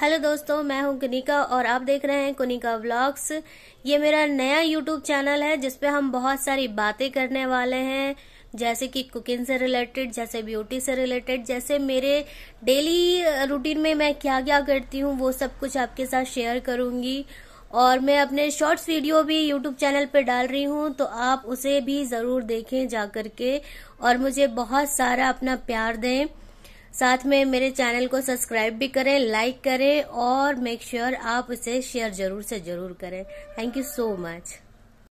Hello दोस्तों, मैं हूँ कुनिका और आप देख रहे हैं कुनिका व्लॉग्स। ये मेरा नया यूट्यूब चैनल है जिसपे हम बहुत सारी बातें करने वाले हैं, जैसे कि कुकिंग से रिलेटेड, जैसे ब्यूटी से रिलेटेड, जैसे मेरे डेली रूटीन में मैं क्या क्या करती हूँ, वो सब कुछ आपके साथ शेयर करूँगी। और मैं अपने शॉर्ट्स वीडियो भी यूट्यूब चैनल पर डाल रही हूँ तो आप उसे भी ज़रूर देखें जा करके, और मुझे बहुत सारा अपना प्यार दें। साथ में मेरे चैनल को सब्सक्राइब भी करें लाइक करें और मेक श्योर sure आप उसे शेयर ज़रूर से ज़रूर करें। Thank you so much